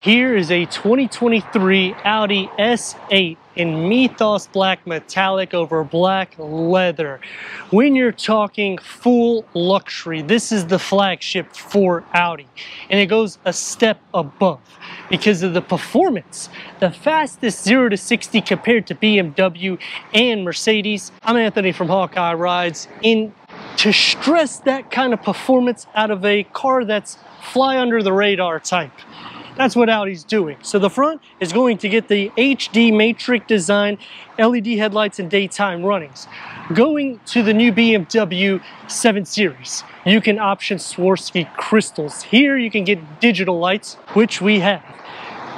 Here is a 2023 Audi S8 in Mythos Black Metallic over black leather. When you're talking full luxury, this is the flagship for Audi. And it goes a step above because of the performance. The fastest 0 to 60 compared to BMW and Mercedes. I'm Anthony from Hawkeye Rides. In to stress that kind of performance out of a car that's fly under the radar type. That's what Audi's doing. So the front is going to get the HD Matrix design, LED headlights and daytime runnings. Going to the new BMW 7 Series, you can option Swarovski crystals. Here you can get digital lights, which we have.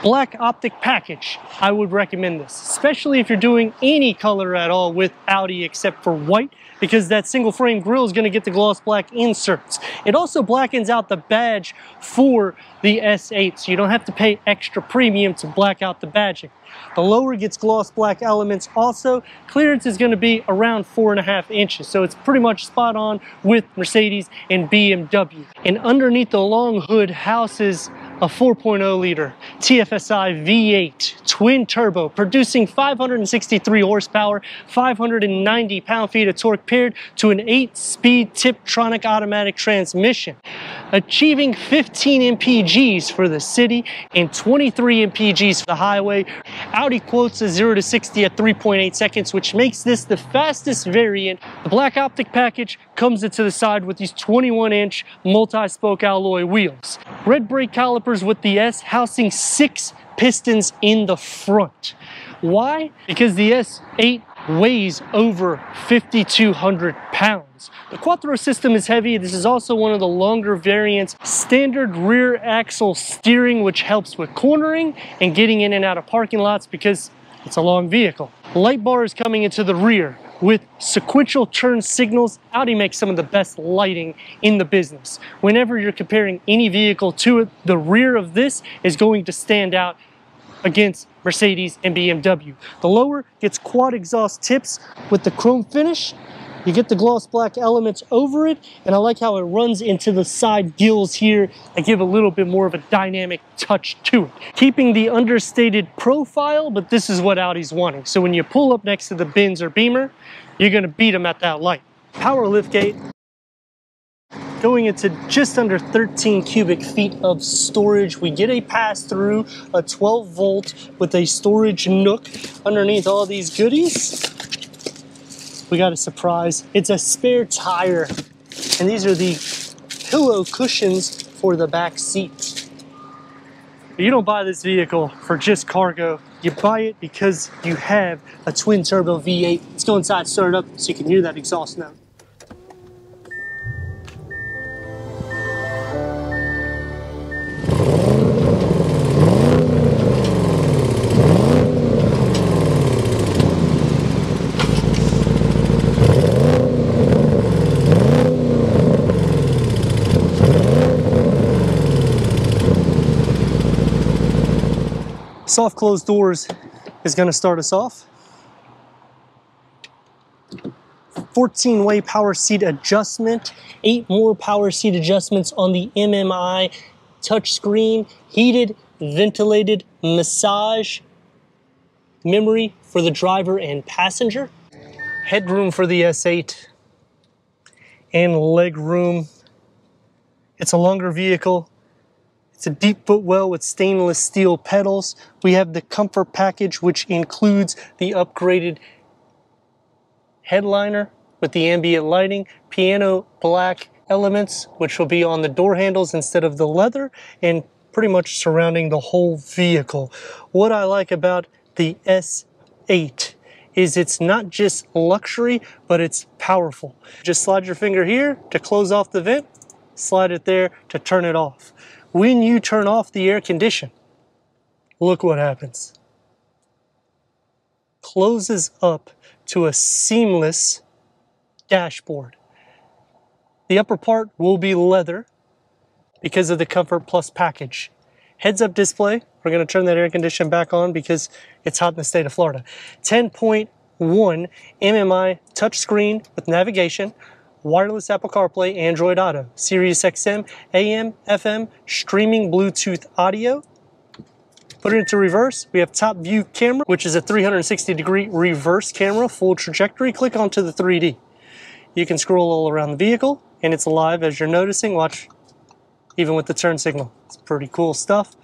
Black optic package, I would recommend this, especially if you're doing any color at all with Audi except for white, because that single frame grille is gonna get the gloss black inserts. It also blackens out the badge for the S8, so you don't have to pay extra premium to black out the badging. The lower gets gloss black elements also. Clearance is gonna be around four and a half inches, so it's pretty much spot on with Mercedes and BMW. And underneath the long hood houses a 4.0 liter TFSI V8 twin turbo producing 563 horsepower, 590 pound-feet of torque paired to an 8-speed Tiptronic automatic transmission, achieving 15 mpgs for the city and 23 mpgs for the highway. Audi quotes a 0 to 60 at 3.8 seconds, which makes this the fastest variant. The black optic package comes into the side with these 21-inch multi-spoke alloy wheels. Red brake calipers with the S housing six pistons in the front. Why? Because the S8 weighs over 5,200 pounds. The Quattro system is heavy. This is also one of the longer variants. Standard rear axle steering, which helps with cornering and getting in and out of parking lots because it's a long vehicle. Light bar is coming into the rear. With sequential turn signals, Audi makes some of the best lighting in the business. Whenever you're comparing any vehicle to it, the rear of this is going to stand out against Mercedes and BMW. The lower gets quad exhaust tips with the chrome finish. You get the gloss black elements over it, and I like how it runs into the side gills here and give a little bit more of a dynamic touch to it. Keeping the understated profile, but this is what Audi's wanting. So when you pull up next to the Benz or Beamer, you're gonna beat them at that light. Power liftgate, going into just under 13 cubic feet of storage. We get a pass through, a 12 volt with a storage nook underneath all these goodies. We got a surprise. It's a spare tire. And these are the pillow cushions for the back seat. You don't buy this vehicle for just cargo. You buy it because you have a twin turbo V8. Let's go inside, start it up so you can hear that exhaust note. Soft closed doors is gonna start us off. 14 way power seat adjustment, eight more power seat adjustments on the MMI touchscreen, heated, ventilated, massage, memory for the driver and passenger, headroom for the S8, and leg room. It's a longer vehicle, it's a deep footwell with stainless steel pedals. We have the comfort package, which includes the upgraded headliner with the ambient lighting, piano black elements, which will be on the door handles instead of the leather, and pretty much surrounding the whole vehicle. What I like about the S8 is it's not just luxury, but it's powerful. Just slide your finger here to close off the vent, slide it there to turn it off. When you turn off the air condition, look what happens. Closes up to a seamless dashboard. The upper part will be leather because of the Comfort Plus package. Heads up display, we're gonna turn that air condition back on because it's hot in the state of Florida. 10.1 MMI touchscreen with navigation, wireless Apple CarPlay, Android Auto, Sirius XM, AM, FM, streaming Bluetooth audio, Put it into reverse. We have top view camera, which is a 360 degree reverse camera, full trajectory. Click onto the 3D. You can scroll all around the vehicle and it's alive as you're noticing. Watch, even with the turn signal. It's pretty cool stuff.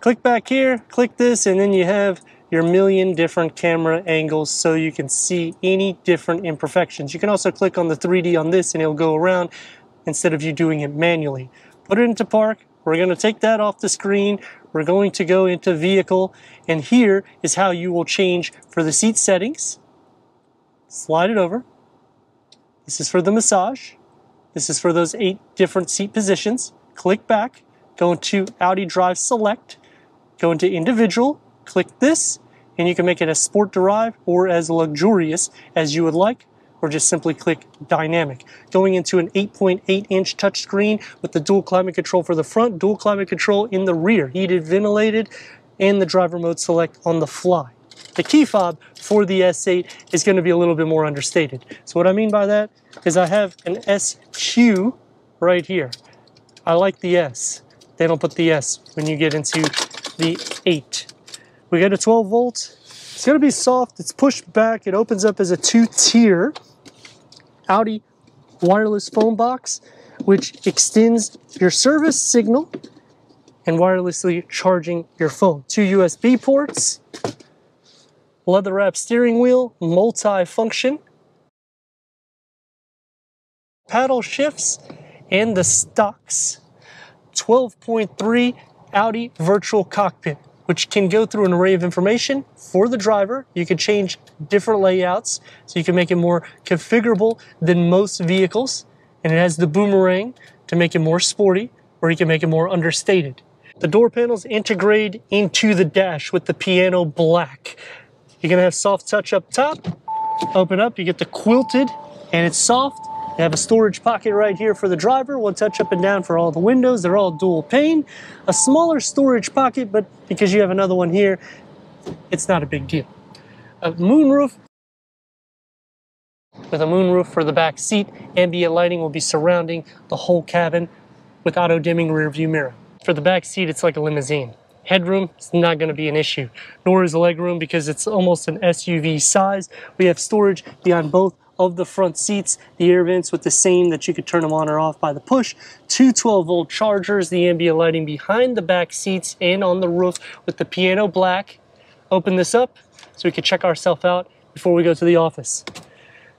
Click back here, click this, and then you have your million different camera angles so you can see any different imperfections. You can also click on the 3D on this and it'll go around instead of you doing it manually. Put it into park. We're going to take that off the screen. We're going to go into vehicle and here is how you will change for the seat settings. Slide it over. This is for the massage. This is for those eight different seat positions. Click back, go into Audi Drive Select, go into individual, click this, and you can make it as sport derived or as luxurious as you would like or just simply click dynamic. Going into an 8.8 .8 inch touchscreen with the dual climate control for the front, dual climate control in the rear, heated, ventilated, and the driver mode select on the fly. The key fob for the S8 is going to be a little bit more understated. So what I mean by that is I have an SQ right here. I like the S. They don't put the S when you get into the 8. We get a 12 volt. It's to be soft. It's pushed back. It opens up as a two-tier Audi wireless phone box, which extends your service signal and wirelessly charging your phone. Two USB ports, leather wrap steering wheel, multi-function, paddle shifts, and the stocks. 12.3 Audi virtual cockpit which can go through an array of information for the driver. You can change different layouts so you can make it more configurable than most vehicles. And it has the boomerang to make it more sporty, or you can make it more understated. The door panels integrate into the dash with the piano black. You're gonna have soft touch up top, open up, you get the quilted, and it's soft. You have a storage pocket right here for the driver, one touch up and down for all the windows. They're all dual pane. A smaller storage pocket, but because you have another one here, it's not a big deal. A moonroof with a moonroof for the back seat. Ambient lighting will be surrounding the whole cabin with auto dimming rear view mirror. For the back seat, it's like a limousine. Headroom is not going to be an issue, nor is legroom because it's almost an SUV size. We have storage beyond both of the front seats, the air vents with the same that you could turn them on or off by the push, two 12 volt chargers, the ambient lighting behind the back seats and on the roof with the piano black. Open this up so we can check ourselves out before we go to the office.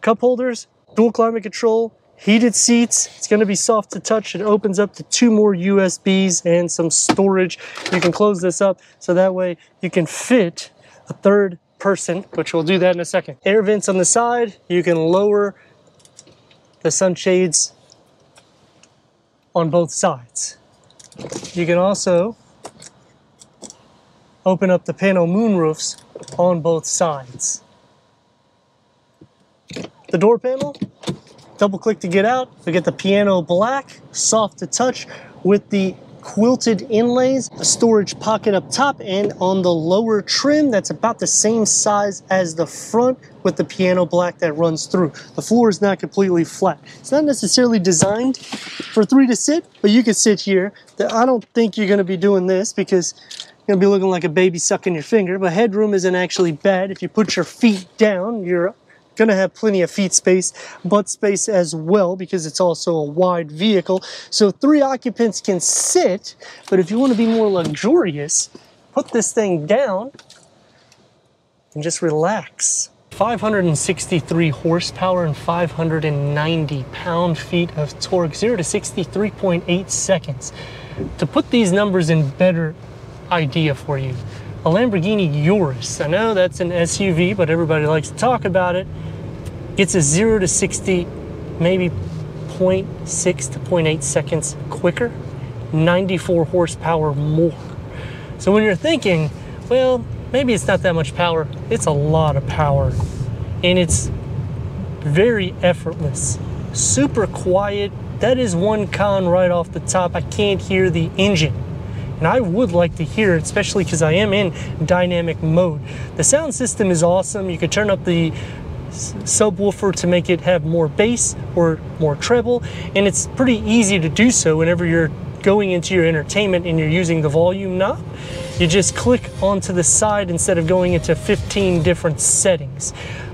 Cup holders, dual climate control, heated seats. It's going to be soft to touch. It opens up to two more USBs and some storage. You can close this up so that way you can fit a third person, which we'll do that in a second. Air vents on the side, you can lower the sunshades on both sides. You can also open up the panel moonroofs on both sides. The door panel, double click to get out. We get the piano black, soft to touch with the quilted inlays, a storage pocket up top and on the lower trim that's about the same size as the front with the piano black that runs through. The floor is not completely flat. It's not necessarily designed for three to sit, but you can sit here. I don't think you're gonna be doing this because you're gonna be looking like a baby sucking your finger, but headroom isn't actually bad. If you put your feet down, you're going to have plenty of feet space, butt space as well because it's also a wide vehicle. So three occupants can sit, but if you want to be more luxurious, put this thing down and just relax. 563 horsepower and 590 pound-feet of torque, 0 to 63.8 seconds. To put these numbers in better idea for you, a Lamborghini Urus, I know that's an SUV, but everybody likes to talk about it, gets a 0 to 60 maybe 0.6 to 0.8 seconds quicker, 94 horsepower more. So when you're thinking, well, maybe it's not that much power, it's a lot of power. And it's very effortless, super quiet. That is one con right off the top. I can't hear the engine. And I would like to hear it, especially because I am in dynamic mode. The sound system is awesome. You can turn up the subwoofer to make it have more bass or more treble and it's pretty easy to do so whenever you're going into your entertainment and you're using the volume knob You just click onto the side instead of going into 15 different settings.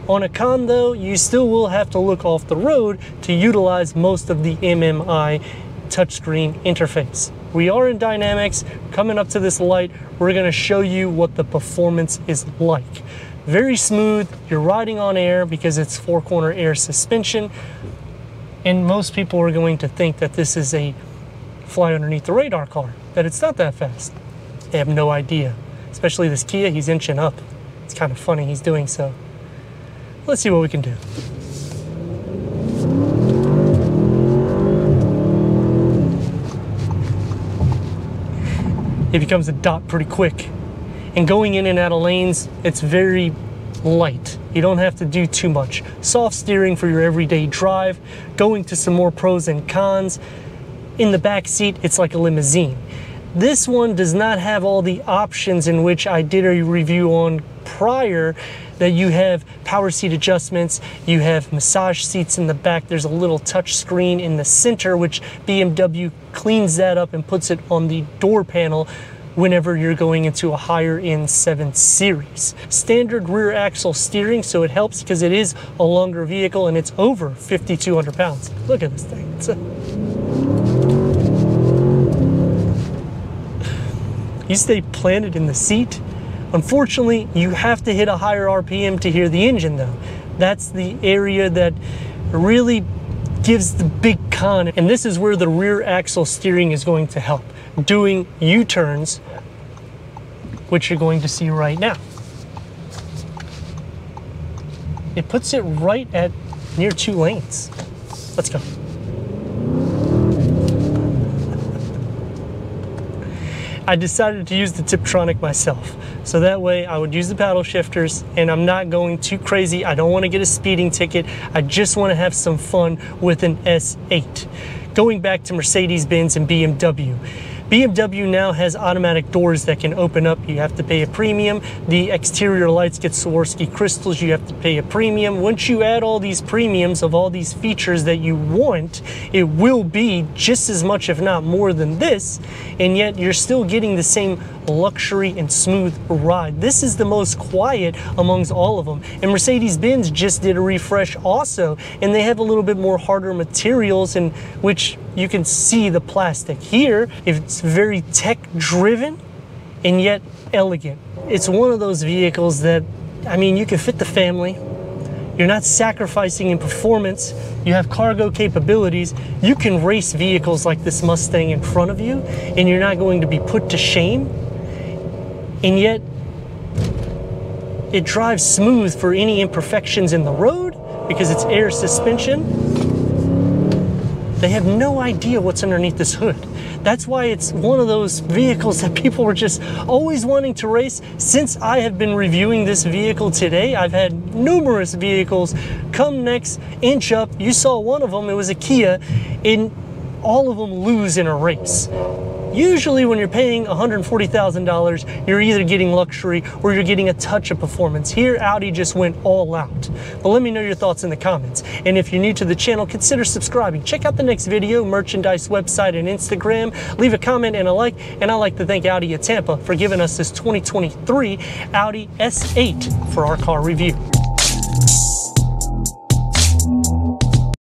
On a con though, you still will have to look off the road to utilize most of the MMI touchscreen interface. We are in dynamics. Coming up to this light, we're gonna show you what the performance is like. Very smooth, you're riding on air because it's four corner air suspension. And most people are going to think that this is a fly underneath the radar car, that it's not that fast. They have no idea. Especially this Kia, he's inching up. It's kind of funny he's doing so. Let's see what we can do. It becomes a dot pretty quick. And going in and out of lanes, it's very light. You don't have to do too much. Soft steering for your everyday drive, going to some more pros and cons. In the back seat, it's like a limousine. This one does not have all the options in which I did a review on prior that you have power seat adjustments, you have massage seats in the back, there's a little touch screen in the center which BMW cleans that up and puts it on the door panel whenever you're going into a higher end 7 Series. Standard rear axle steering, so it helps because it is a longer vehicle and it's over 5,200 pounds. Look at this thing. you stay planted in the seat. Unfortunately, you have to hit a higher RPM to hear the engine though. That's the area that really gives the big con. And this is where the rear axle steering is going to help. Doing U-turns, which you're going to see right now. It puts it right at near two lanes. Let's go. I decided to use the Tiptronic myself. So that way I would use the paddle shifters and I'm not going too crazy. I don't want to get a speeding ticket. I just want to have some fun with an S8. Going back to Mercedes-Benz and BMW. BMW now has automatic doors that can open up. You have to pay a premium. The exterior lights get Swarovski crystals. You have to pay a premium. Once you add all these premiums of all these features that you want, it will be just as much, if not more than this. And yet you're still getting the same luxury and smooth ride. This is the most quiet amongst all of them. And Mercedes-Benz just did a refresh also, and they have a little bit more harder materials in which you can see the plastic. Here, it's very tech driven and yet elegant. It's one of those vehicles that, I mean, you can fit the family. You're not sacrificing in performance. You have cargo capabilities. You can race vehicles like this Mustang in front of you, and you're not going to be put to shame and yet it drives smooth for any imperfections in the road because it's air suspension. They have no idea what's underneath this hood. That's why it's one of those vehicles that people were just always wanting to race. Since I have been reviewing this vehicle today, I've had numerous vehicles come next, inch up. You saw one of them, it was a Kia, and all of them lose in a race. Usually when you're paying $140,000, you're either getting luxury or you're getting a touch of performance. Here, Audi just went all out. But let me know your thoughts in the comments. And if you're new to the channel, consider subscribing. Check out the next video, merchandise website and Instagram. Leave a comment and a like. And I'd like to thank Audi of Tampa for giving us this 2023 Audi S8 for our car review.